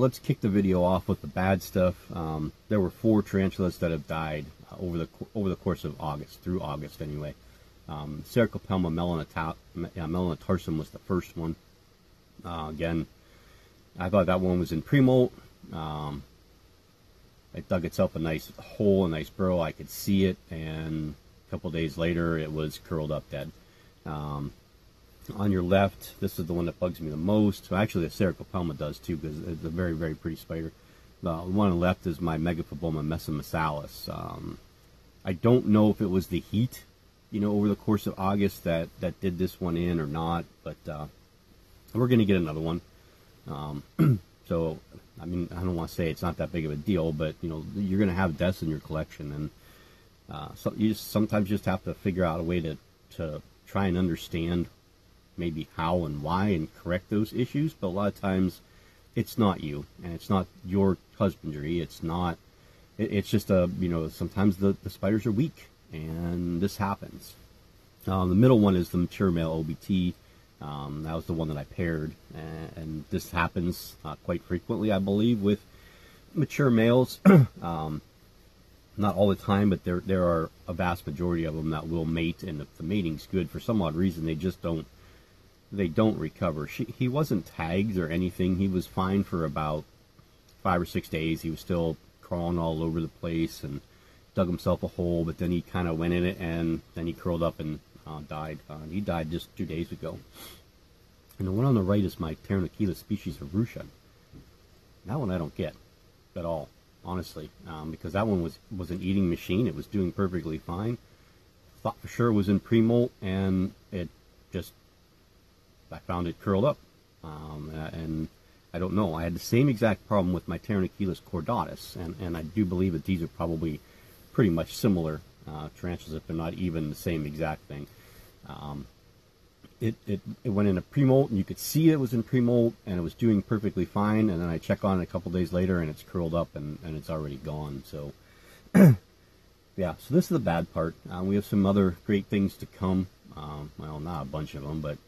Let's kick the video off with the bad stuff. Um, there were four tarantulas that have died uh, over the over the course of August, through August anyway. Um, Sericopelma melanotarsum was the first one. Uh, again, I thought that one was in pre-molt. Um, it dug itself a nice hole, a nice burrow. I could see it, and a couple days later, it was curled up dead. Um, on your left, this is the one that bugs me the most. Actually, the Sericopelma does too, because it's a very, very pretty spider. The one on the left is my Megaphobema messamasalis. Um, I don't know if it was the heat, you know, over the course of August that, that did this one in or not, but uh, we're going to get another one. Um, so, I mean, I don't want to say it's not that big of a deal, but, you know, you're going to have deaths in your collection, and uh, so you just, sometimes just have to figure out a way to, to try and understand maybe how and why and correct those issues, but a lot of times it's not you and it's not your husbandry. It's not, it, it's just a, you know, sometimes the, the spiders are weak and this happens. Um, the middle one is the mature male OBT. Um, that was the one that I paired, and, and this happens uh, quite frequently, I believe, with mature males. um, not all the time, but there there are a vast majority of them that will mate, and if the mating's good, for some odd reason, they just don't they don't recover. She, he wasn't tagged or anything. He was fine for about five or six days. He was still crawling all over the place and dug himself a hole, but then he kind of went in it and then he curled up and uh, died. Uh, he died just two days ago. And the one on the right is my Pterinochilus species of Ruaha. That one I don't get at all, honestly, um, because that one was, was an eating machine. It was doing perfectly fine. Thought for sure was in pre-molt, and it just I found it curled up. Um, and I don't know. I had the same exact problem with my Pterinochilus chordatus, and, and I do believe that these are probably pretty much similar uh, tarantulas, if they're not even the same exact thing. Um, it, it, it went in a pre-molt, and you could see it was in pre-molt, and it was doing perfectly fine, and then I check on it a couple days later, and it's curled up, and, and it's already gone. So, yeah, so this is the bad part. Uh, we have some other great things to come. Um, well, not a bunch of them, but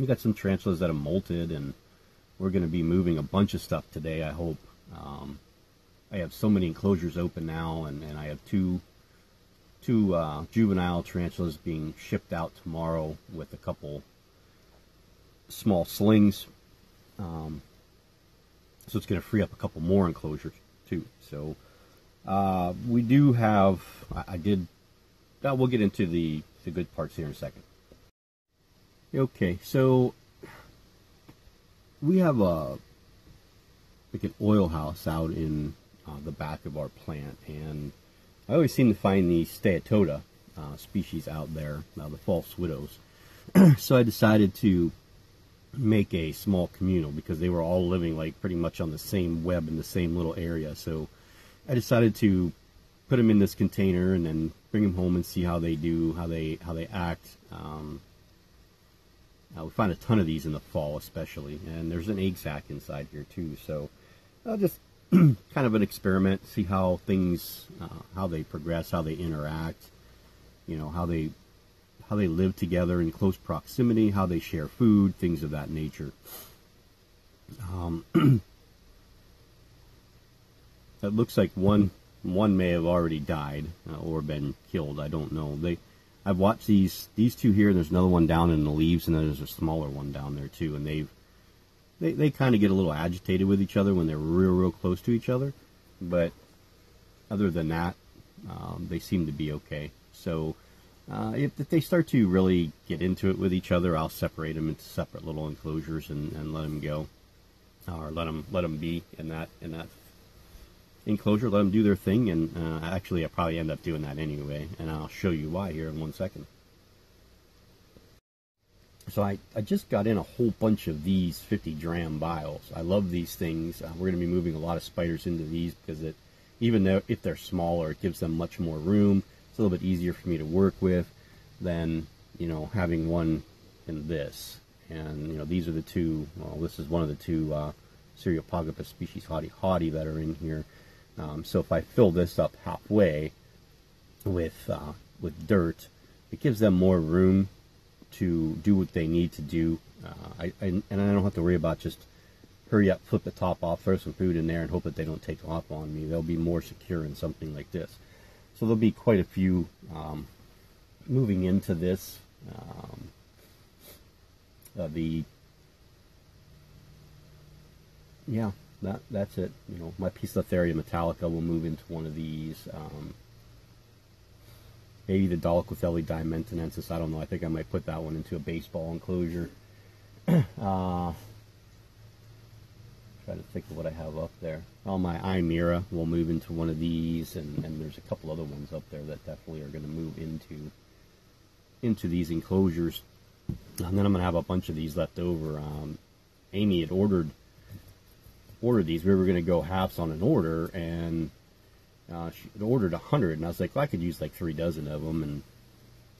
we got some tarantulas that have molted, and we're going to be moving a bunch of stuff today, I hope. Um, I have so many enclosures open now, and, and I have two two uh, juvenile tarantulas being shipped out tomorrow with a couple small slings. Um, so it's going to free up a couple more enclosures too. So uh, we do have. I, I did. Uh, we'll get into the the good parts here in a second. Okay, so we have a like an oil house out in uh, the back of our plant, and I always seem to find these steatoda uh, species out there, uh, the false widows. so I decided to make a small communal because they were all living like pretty much on the same web in the same little area. So I decided to put them in this container and then bring them home and see how they do, how they how they act. Um, uh, we find a ton of these in the fall, especially, and there's an egg sac inside here too. So, uh, just kind of an experiment, see how things, uh, how they progress, how they interact, you know, how they how they live together in close proximity, how they share food, things of that nature. Um, it looks like one one may have already died uh, or been killed. I don't know. They I've watched these these two here. There's another one down in the leaves, and then there's a smaller one down there too. And they've they they kind of get a little agitated with each other when they're real real close to each other. But other than that, um, they seem to be okay. So uh, if, if, they start to really get into it with each other, I'll separate them into separate little enclosures and, and let them go, or let them let them be in that in that enclosure, let them do their thing, and uh, actually I probably end up doing that anyway, and I'll show you why here in one second. So I, I just got in a whole bunch of these 50 dram vials. I love these things. Uh, we're going to be moving a lot of spiders into these because it, even though if they're smaller, it gives them much more room. It's a little bit easier for me to work with than, you know, having one in this. And, you know, these are the two, well, this is one of the two uh, Cyriopagopus species Hati Hati that are in here. Um, so if I fill this up halfway with uh, with dirt, it gives them more room to do what they need to do. Uh, I, I, and I don't have to worry about just hurry up, flip the top off, throw some food in there, and hope that they don't take off on me. They'll be more secure in something like this. So there'll be quite a few um, moving into this. Um, uh, the yeah, that that's it. You know, my Poecilotheria metallica will move into one of these. Um, maybe the Dolichothele diamantinensis. I don't know. I think I might put that one into a baseball enclosure. uh, try to think of what I have up there. Oh, my Aimira will move into one of these, and, and there's a couple other ones up there that definitely are going to move into into these enclosures. And then I'm going to have a bunch of these left over. Um, Amy had ordered ordered these. We were going to go halves on an order, and uh, she ordered a hundred, and I was like, well, I could use like three dozen of them, and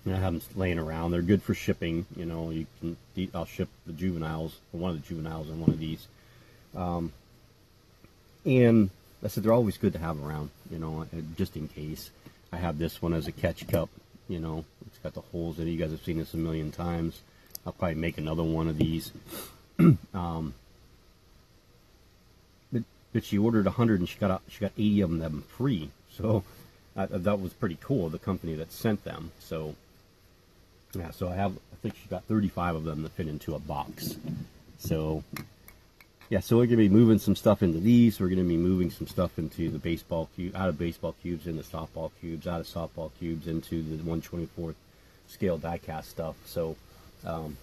I have them laying around. They're good for shipping. You know, you can. I'll ship the juveniles, one of the juveniles, in one of these. Um, and I said they're always good to have around. You know, just in case. I have this one as a catch cup. You know, it's got the holes in it. You guys have seen this a million times. I'll probably make another one of these. um, but she ordered 100 and she got she got 80 of them free. So uh, that was pretty cool. The company that sent them. So yeah, so I have I think she got 35 of them that fit into a box. So yeah, so we're gonna be moving some stuff into these. We're gonna be moving some stuff into the baseball cube, out of baseball cubes into softball cubes, out of softball cubes into the 124th scale diecast stuff. So um,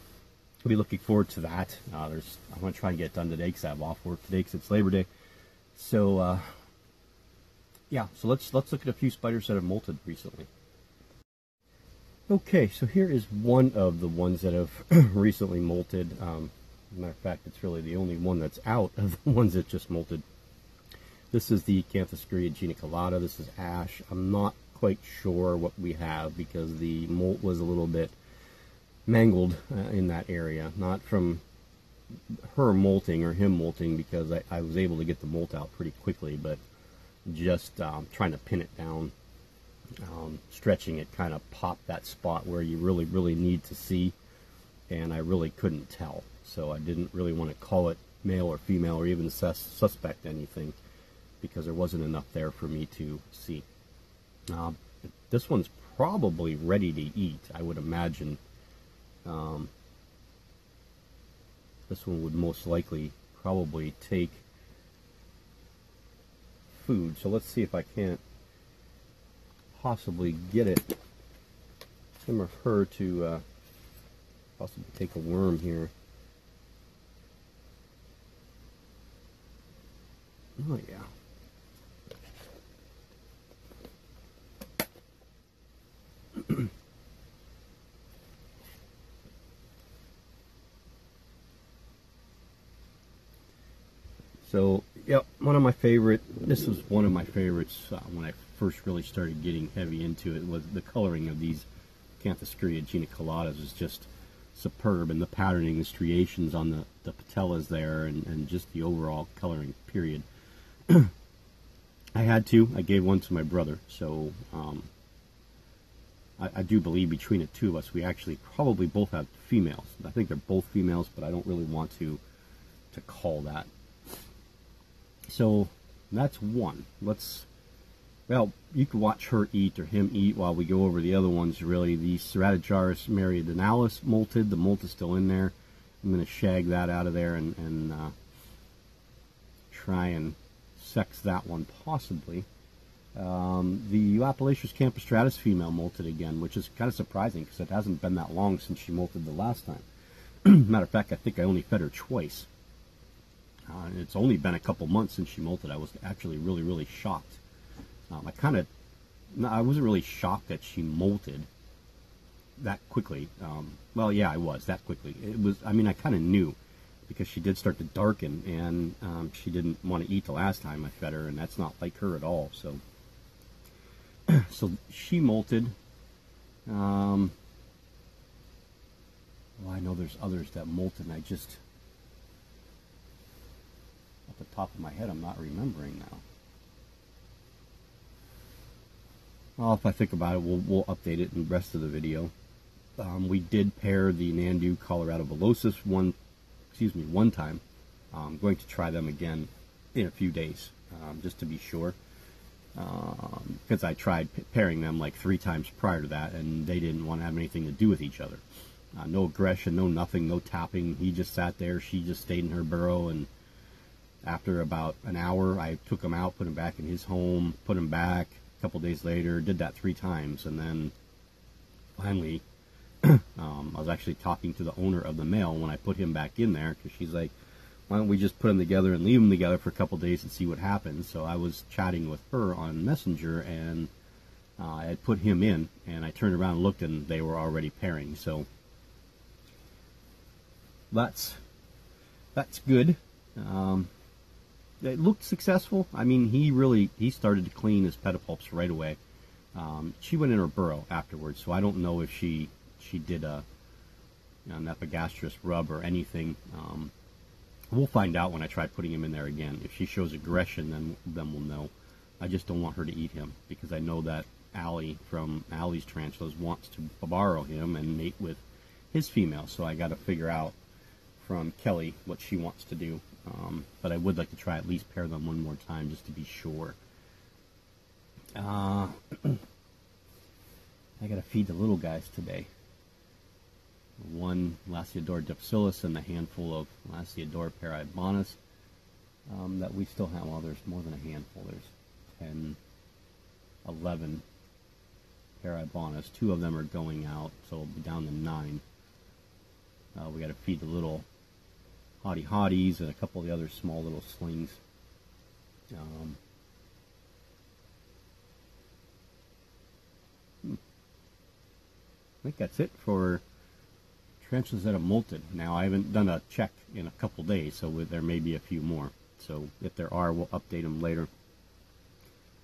be looking forward to that. Uh, there's I'm gonna try and get it done today because I have off work today because it's Labor Day. So uh, yeah, so let's let's look at a few spiders that have molted recently. Okay, so here is one of the ones that have recently molted. Um, matter of fact, it's really the only one that's out of the ones that just molted. This is the Acanthoscurria geniculata. This is ash. I'm not quite sure what we have because the molt was a little bit mangled uh, in that area. Not from her molting or him molting because I, I, was able to get the molt out pretty quickly, but just um, trying to pin it down, um, stretching it kind of popped that spot where you really, really need to see, and I really couldn't tell. So I didn't really want to call it male or female or even sus suspect anything because there wasn't enough there for me to see. Uh, this one's probably ready to eat, I would imagine. Um, this one would most likely probably take food. So let's see if I can't possibly get it, him or her, to uh, possibly take a worm here. Oh yeah. So, yep, one of my favorite. This was one of my favorites uh, when I first really started getting heavy into it. Was the coloring of these Acanthoscurria geniculatas is just superb, and the patterning, the striations on the the patellas there, and, and just the overall coloring. Period. I had to. I gave one to my brother, so um, I, I, do believe between the two of us, we actually probably both have females. I think they're both females, but I don't really want to to call that so that's one. Let's, well, you can watch her eat or him eat while we go over the other ones, really. The Ceratogyrus meridionalis molted. The molt is still in there. I'm going to shag that out of there and, and uh, try and sex that one possibly. Um, the Eupalaestrus campestratus female molted again, which is kind of surprising because it hasn't been that long since she molted the last time. Matter of fact, I think I only fed her twice. Uh, it's only been a couple months since she molted. I was actually really, really shocked. Um, I kind of, no, I wasn't really shocked that she molted that quickly. Um, well, yeah, I was that quickly. It was. I mean, I kind of knew because she did start to darken, and um, she didn't want to eat the last time I fed her, and that's not like her at all. So, so she molted. Um, well, I know there's others that molted, and I just the top of my head, I'm not remembering now. Well, if I think about it, we'll, we'll update it in the rest of the video. Um, we did pair the Nhandu coloratovillosus one, excuse me, one time. I'm going to try them again in a few days, um, just to be sure. Because um, I tried pairing them like three times prior to that, and they didn't want to have anything to do with each other. Uh, no aggression, no nothing, no tapping. He just sat there. She just stayed in her burrow. And after about an hour, I took him out, put him back in his home, put him back. A couple days later, did that three times, and then finally, um, I was actually talking to the owner of the male when I put him back in there because she's like, why don't we just put them together and leave them together for a couple days and see what happens? So I was chatting with her on Messenger and uh, I had put him in and I turned around and looked and they were already pairing. So that's that's good. Um, it looked successful. I mean, he really he started to clean his pedipalps right away. Um, she went in her burrow afterwards, so I don't know if she she did a an epigastric rub or anything. Um, we'll find out when I try putting him in there again. If she shows aggression, then then we'll know. I just don't want her to eat him because I know that Allie from Allie's Tarantulas wants to borrow him and mate with his female. So I got to figure out from Kelly what she wants to do. Um, but I would like to try at least pair them one more time just to be sure. Uh, I got to feed the little guys today. One Lasiodora difficilis and a handful of Lasiodora paraibanus um, that we still have. Well, there's more than a handful. There's 10, 11 paraibanus. Two of them are going out, so we'll be down to nine. Uh, we got to feed the little Hati Hatis and a couple of the other small little slings. Um, hmm. I think that's it for tarantulas that have molted. Now, I haven't done a check in a couple days, so there may be a few more. So if there are, we'll update them later.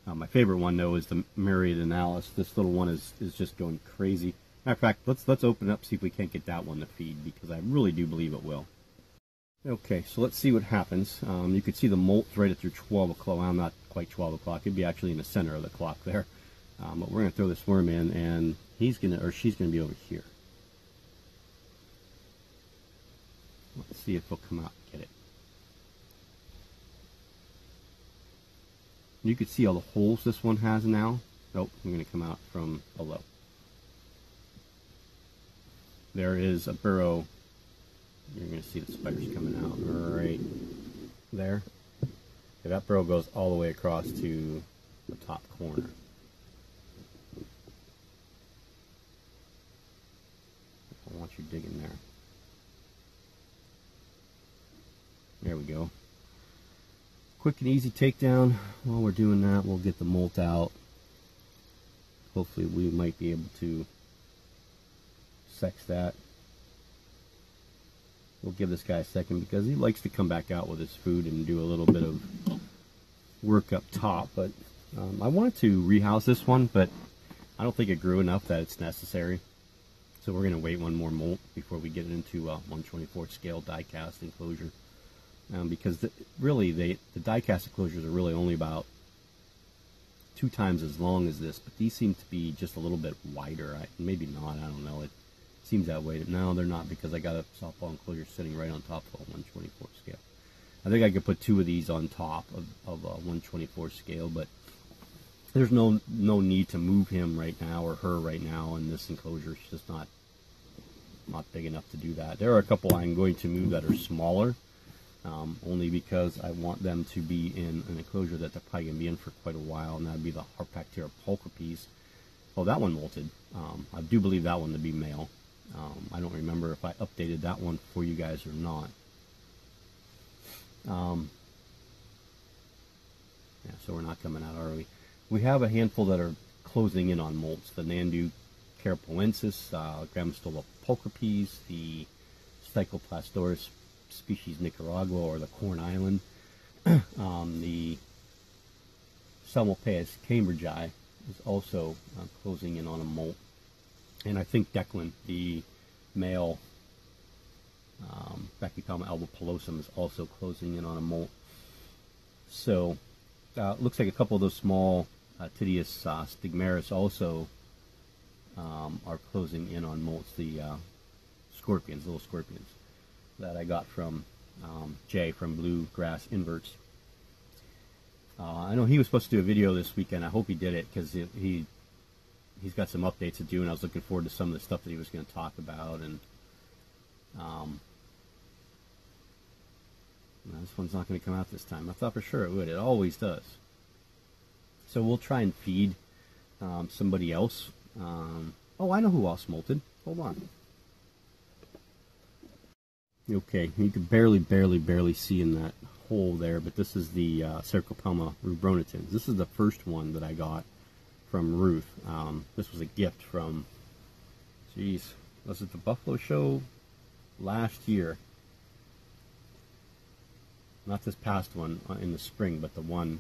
Uh, my favorite one, though, is the Meridionalis. This little one is, is just going crazy. Matter of fact, let's let's open it up, see if we can't get that one to feed, because I really do believe it will. Okay, so let's see what happens. Um, you can see the molt's right at your 12 o'clock. I'm not quite 12 o'clock. It'd be actually in the center of the clock there. Um, but we're going to throw this worm in, and he's going to, or she's going to be over here. Let's see if he'll come out and get it. You can see all the holes this one has now. Nope, I'm going to come out from below. There is a burrow you're going to see the spiders coming out right there. That burrow goes all the way across to the top corner. I want you digging there. There we go. Quick and easy takedown. While we're doing that, we'll get the molt out. Hopefully we might be able to sex that we'll give this guy a second because he likes to come back out with his food and do a little bit of work up top. But um, I wanted to rehouse this one, but I don't think it grew enough that it's necessary. So we're going to wait one more molt before we get into a 124 scale die cast enclosure. Um, because the, really, they, the die cast enclosures are really only about two times as long as this, but these seem to be just a little bit wider. I, maybe not, I don't know. It, seems that way. No, they're not because I got a softball enclosure sitting right on top of a 124 scale. I think I could put two of these on top of, of a 124 scale, but there's no no need to move him right now or her right now in this enclosure. It's just not not big enough to do that. There are a couple I'm going to move that are smaller, um, only because I want them to be in an enclosure that they're probably going to be in for quite a while, and that would be the Harpactera Harpactira pulchripes. Oh, that one molted. Um, I do believe that one to be male. Um, I don't remember if I updated that one for you guys or not. Um, yeah, so we're not coming out are We We have a handful that are closing in on molts. The Nhandu carapoensis, uh, Grammostola pulchripes, the Stichoplastoris species Nicaragua or the Corn Island, um, the Psalmopoeas cambridgei is also uh, closing in on a molt and I think Declan, the male um, Brachypelma albopilosum, is also closing in on a molt. So uh, looks like a couple of those small uh, Tityus uh, stigmurus also um, are closing in on molts. The uh, scorpions, little scorpions that I got from um, Jay from Bluegrass Inverts. Uh, I know he was supposed to do a video this weekend. I hope he did it because he he's got some updates to do, and I was looking forward to some of the stuff that he was going to talk about. And um, this one's not going to come out this time. I thought for sure it would. It always does. So we'll try and feed um, somebody else. Um, oh, I know who else molted. Hold on. Okay, you can barely, barely, barely see in that hole there, but this is the uh, Sericopelma rubronitans. This is the first one that I got from Ruth. Um, this was a gift from, jeez, was it the Buffalo Show last year? Not this past one uh, in the spring, but the one,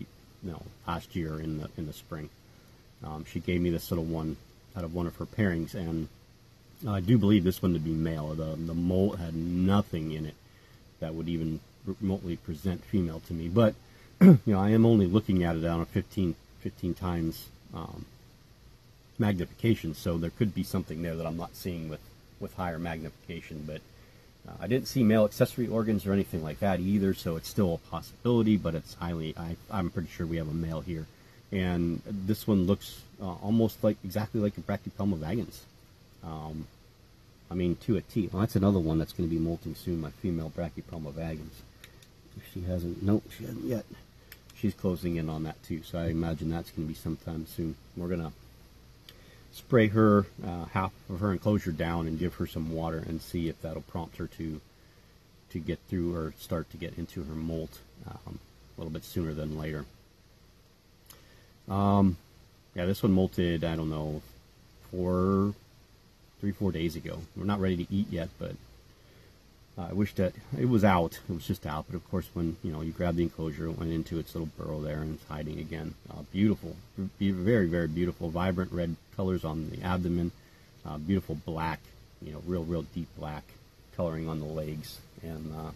you know, last year in the in the spring. Um, she gave me this little one out of one of her pairings, and I do believe this one to be male. The the molt had nothing in it that would even remotely present female to me. But you know, I am only looking at it on a 15, 15 times um, magnification, so there could be something there that I'm not seeing with with higher magnification. But uh, I didn't see male accessory organs or anything like that either, so it's still a possibility. But it's highly, I, I'm pretty sure we have a male here, and this one looks uh, almost like exactly like a Brachypelma vagans. Um, I mean, to a T. Well, that's another one that's going to be molting soon, my female Brachypelma vagans. She hasn't, nope, she hasn't yet. She's closing in on that too, so I imagine that's going to be sometime soon. We're going to spray her, uh, half of her enclosure down and give her some water and see if that'll prompt her to to get through or start to get into her molt um, a little bit sooner than later. Um, yeah, this one molted, I don't know, four, three, four days ago. We're not ready to eat yet, but I wish that it was out. It was just out, but of course, when you know you grab the enclosure, it went into its little burrow there and it's hiding again. Uh, beautiful, very, very beautiful, vibrant red colors on the abdomen, uh, beautiful black, you know, real, real deep black coloring on the legs, and uh,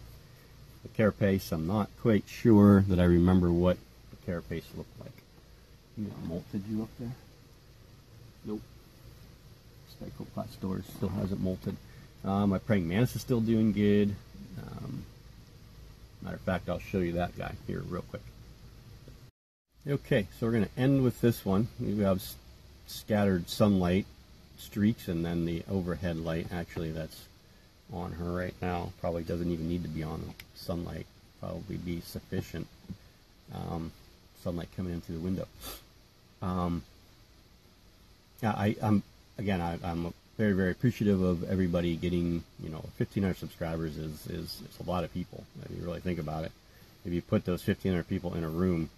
the carapace. I'm not quite sure that I remember what the carapace looked like. You got molted you up there? Nope. Stichoplastors still hasn't molted. Uh, my praying mantis is still doing good. Um, matter of fact, I'll show you that guy here real quick. Okay, so we're going to end with this one. We have scattered sunlight streaks and then the overhead light actually that's on her right now probably doesn't even need to be on sunlight probably be sufficient um, sunlight coming in through the window um, I, am again I, am very very appreciative of everybody getting you know 1500 subscribers is, is, a lot of people if you really think about it if you put those 1500 people in a room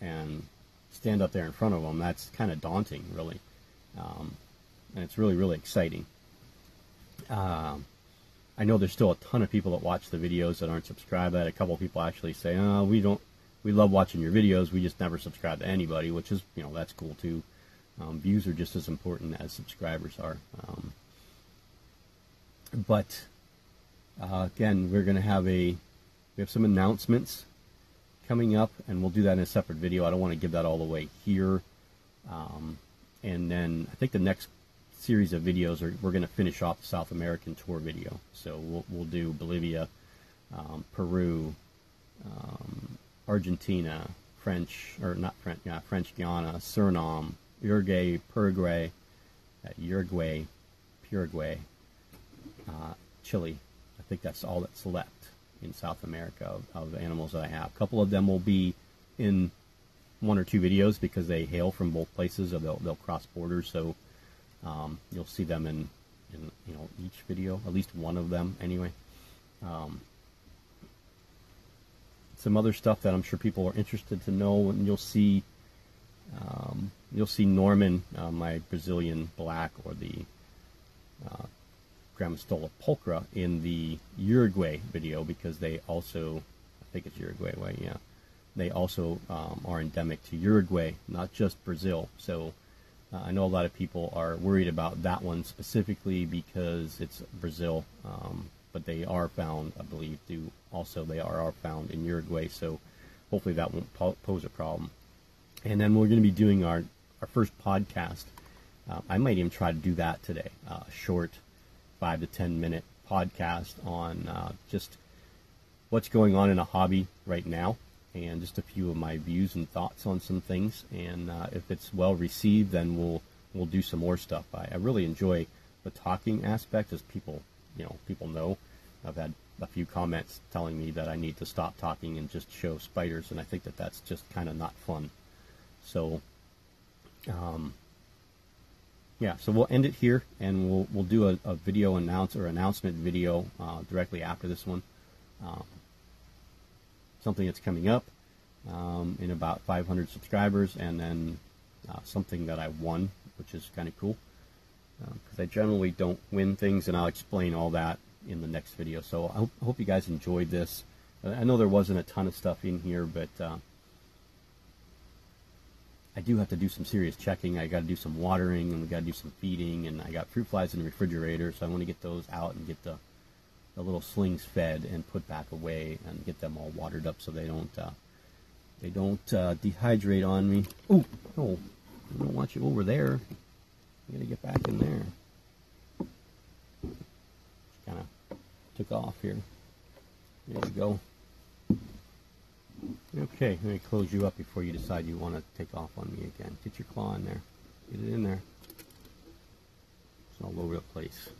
and stand up there in front of them that's kind of daunting really um, and it's really really exciting um, I know there's still a ton of people that watch the videos that aren't subscribed. I had a couple people actually say, "Oh, we don't, we love watching your videos. We just never subscribe to anybody," which is, you know, that's cool too. Um, views are just as important as subscribers are. Um, but uh, again, we're going to have a we have some announcements coming up, and we'll do that in a separate video. I don't want to give that all away here. Um, and then I think the next series of videos are we're going to finish off the South American tour video. So we'll, we'll do Bolivia, um, Peru, um, Argentina, French or not French, yeah, French Guiana, Suriname, Uruguay, Paraguay, uh, Uruguay, Paraguay, uh, Chile. I think that's all that's left in South America of, of, animals that I have. A couple of them will be in one or two videos because they hail from both places or they'll, they'll cross borders. So um, you'll see them in, in, you know each video, at least one of them anyway. Um, some other stuff that I'm sure people are interested to know, and you'll see um, you'll see Norman, uh, my Brazilian black, or the uh, Grammostola pulchra in the Uruguay video because they also, I think it's Uruguay way, yeah, they also um, are endemic to Uruguay, not just Brazil. So uh, I know a lot of people are worried about that one specifically because it's Brazil, um, but they are found, I believe, do also they are, found in Uruguay. So hopefully that won't po- pose a problem and then we're going to be doing our our first podcast. Uh, I might even try to do that today, uh, a short five to ten minute podcast on uh, just what's going on in a hobby right now and just a few of my views and thoughts on some things. And uh, if it's well received, then we'll we'll do some more stuff. I, I really enjoy the talking aspect, as people you know people know. I've had a few comments telling me that I need to stop talking and just show spiders, and I think that that's just kind of not fun. So, um, yeah, so we'll end it here, and we'll we'll do a, a video announce or announcement video uh, directly after this one. Um, something that's coming up um, in about 500 subscribers, and then uh, something that I won, which is kind of cool. Because uh, I generally don't win things, and I'll explain all that in the next video. So I hope, hope you guys enjoyed this. I know there wasn't a ton of stuff in here, but uh, I do have to do some serious checking. I got to do some watering, and we got to do some feeding, and I got fruit flies in the refrigerator, so I want to get those out and get the the little slings fed and put back away and get them all watered up so they don't uh, they don't uh, dehydrate on me. Oh, no, I don't want you over there. You gotta get back in there. Kind of took off here. There you go. Okay, let me close you up before you decide you want to take off on me again. Get your claw in there. Get it in there. It's all over the place.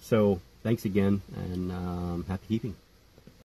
So, thanks again, and um, happy keeping.